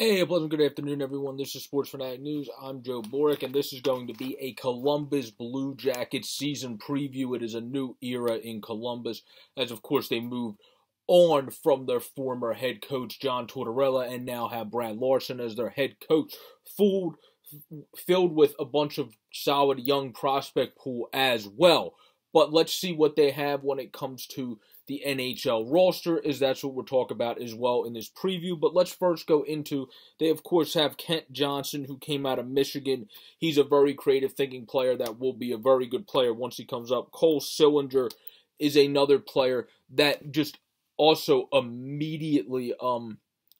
Hey, a pleasant good afternoon, everyone. This is Sports Phanatic News. I'm Joe Boric, and this is going to be a Columbus Blue Jackets season preview. It is a new era in Columbus, as of course they moved on from their former head coach John Tortorella, and now have Brad Larsen as their head coach. Fooled, filled with a bunch of solid young prospect pool as well. But let's see what they have when it comes to the NHL roster, is that's what we'll talk about as well in this preview. But let's first go into they of course have Kent Johnson, who came out of Michigan. He's a very creative thinking player that will be a very good player once he comes up. Cole Sillinger is another player that just also immediately um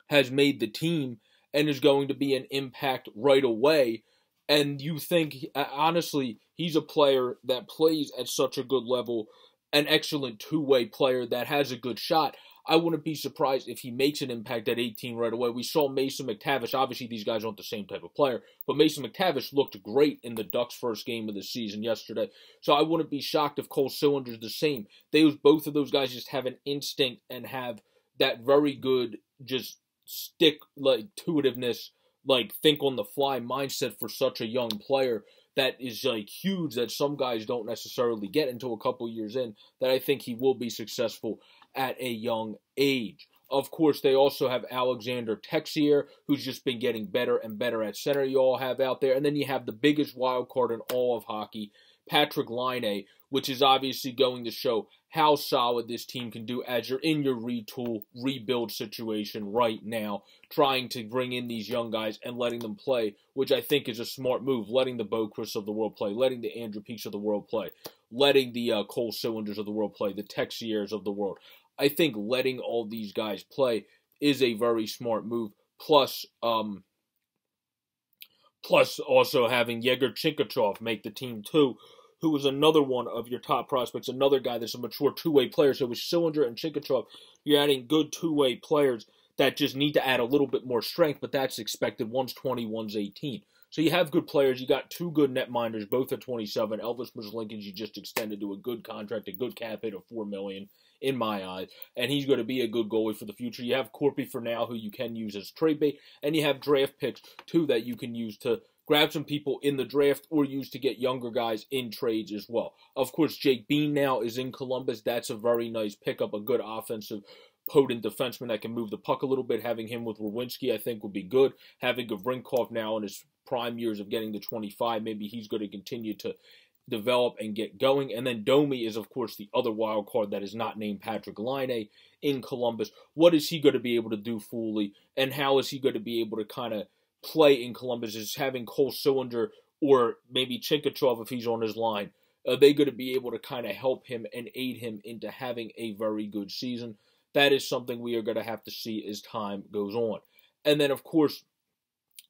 has made the team and is going to be an impact right away. And you think uh, honestly, he's a player that plays at such a good level an excellent two way player that has a good shot. I wouldn't be surprised if he makes an impact at 18 right away. We saw Mason McTavish. Obviously, these guys aren't the same type of player, but Mason McTavish looked great in the Ducks' first game of the season yesterday. So I wouldn't be shocked if Cole Sillinger's the same. They both of those guys just have an instinct and have that very good just stick like intuitiveness, like think on the fly mindset for such a young player that is like huge that some guys don't necessarily get until a couple years in that I think he will be successful at a young age. Of course, they also have Alexander Texier, who's just been getting better and better at center. You all have out there, and then you have the biggest wild card in all of hockey, Patrik Laine, which is obviously going to show how solid this team can do as you're in your retool, rebuild situation right now, trying to bring in these young guys and letting them play, which I think is a smart move. Letting the Boqvist of the world play, letting the Andrew Peekes of the world play, letting the uh, Cole Sillingers of the world play, the Texiers of the world. I think letting all these guys play is a very smart move. Plus, um, plus also having Yegor Chinakhov make the team too, who was another one of your top prospects, another guy that's a mature two way player. So with Sillinger and Chinakhov, you're adding good two way players that just need to add a little bit more strength, but that's expected. One's 20, one's 18. So you have good players. You got two good net minders, both at 27. Elvis Merzlikins you just extended to a good contract, a good cap hit of four million in my eyes, and he's going to be a good goalie for the future. You have Korpi for now, who you can use as trade bait, and you have draft picks too that you can use to grab some people in the draft or use to get younger guys in trades as well. Of course, Jake Bean now is in Columbus. That's a very nice pickup, a good offensive potent defenseman that can move the puck a little bit. Having him with Werenski, I think, would be good. Having Gavrikov now in his prime years of getting to 25, maybe he's going to continue to develop and get going. And then Domi is, of course, the other wild card that is not named Patrik Laine in Columbus. What is he going to be able to do fully? And how is he going to be able to kind of play in Columbus is having Cole Sillinger or maybe Chinakhov if he's on his line. Are they going to be able to kind of help him and aid him into having a very good season? That is something we are going to have to see as time goes on. And then, of course,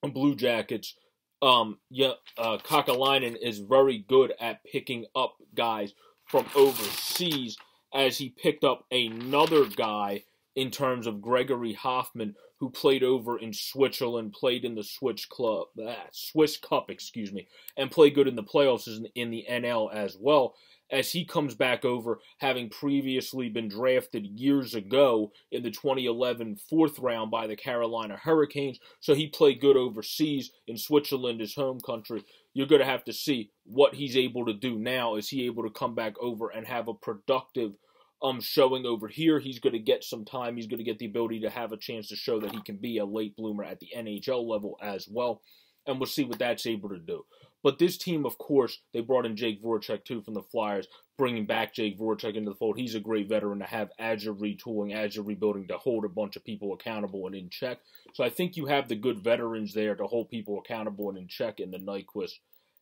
Blue Jackets, um, yeah, uh, Kekalainen is very good at picking up guys from overseas as he picked up another guy in terms of Gregory Hofmann, who played over in Switzerland, played in the Swiss club, ah, Swiss Cup, excuse me, and played good in the playoffs in, the NL as well. As he comes back over, having previously been drafted years ago in the 2011 fourth round by the Carolina Hurricanes, so he played good overseas in Switzerland, his home country. You're going to have to see what he's able to do now. Is he able to come back over and have a productive um showing over here. He's going to get some time. He's going to get the ability to have a chance to show that he can be a late bloomer at the NHL level as well. And we'll see what that's able to do. But this team, of course, they brought in Jake Voracek too from the Flyers, bringing back Jake Voracek into the fold. He's a great veteran to have as you're retooling, as you're rebuilding, to hold a bunch of people accountable and in check. So I think you have the good veterans there to hold people accountable and in check in the Nyquist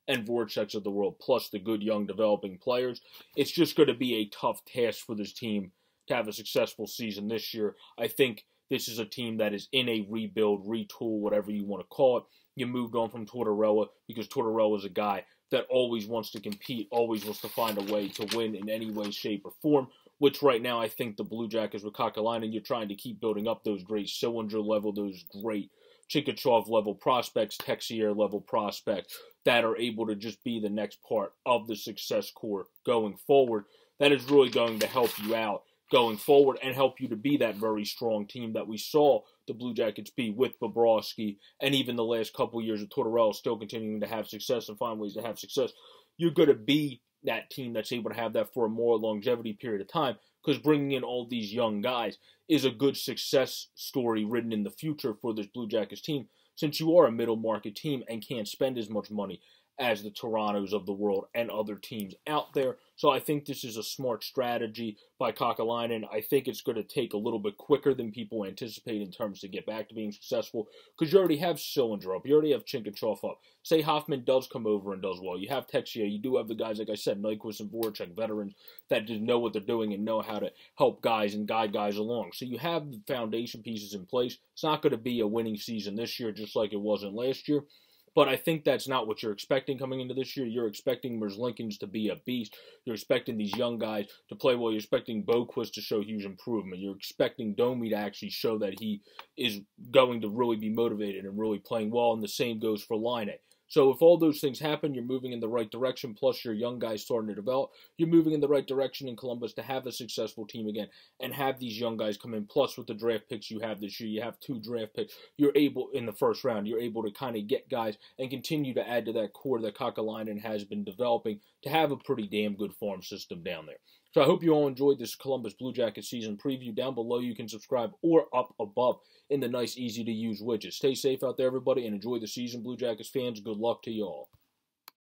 and Voraceks of the world, plus the good young developing players. It's just going to be a tough task for this team to have a successful season this year. I think this is a team that is in a rebuild, retool, whatever you want to call it. You moved on from Tortorella because Tortorella is a guy that always wants to compete, always wants to find a way to win in any way, shape, or form. Which right now I think the Blue Jackets with Kekalainen, you're trying to keep building up those great Sillinger level, those great Chinakhov level prospects, Texier level prospects that are able to just be the next part of the success core going forward. That is really going to help you out going forward and help you to be that very strong team that we saw the Blue Jackets be with Bobrovsky and even the last couple years of Tortorella still continuing to have success and find ways to have success, you're going to be that team that's able to have that for a more longevity period of time because bringing in all these young guys is a good success story written in the future for this Blue Jackets team since you are a middle market team and can't spend as much money as the Torontos of the world and other teams out there. So I think this is a smart strategy by Kekalainen. I think it's going to take a little bit quicker than people anticipate in terms to get back to being successful because you already have Sillinger up. You already have Chinakhov up. Say Hofmann does come over and does well. You have Texier. You do have the guys, like I said, Nyquist and Voracek, veterans that just know what they're doing and know how to help guys and guide guys along. So you have the foundation pieces in place. It's not going to be a winning season this year just like it wasn't last year. But I think that's not what you're expecting coming into this year. You're expecting Merzlikins to be a beast. You're expecting these young guys to play well. You're expecting Boqvist to show huge improvement. You're expecting Domi to actually show that he is going to really be motivated and really playing well. And the same goes for Laine. So if all those things happen, you're moving in the right direction, plus your young guys starting to develop, you're moving in the right direction in Columbus to have a successful team again and have these young guys come in. Plus with the draft picks you have this year, you have two draft picks. You're able in the first round, you're able to kind of get guys and continue to add to that core that Kekalainen has been developing to have a pretty damn good farm system down there. So I hope you all enjoyed this Columbus Blue Jackets season preview. Down below, you can subscribe or up above in the nice, easy to use widget. Stay safe out there, everybody, and enjoy the season, Blue Jackets fans. Good luck to you all.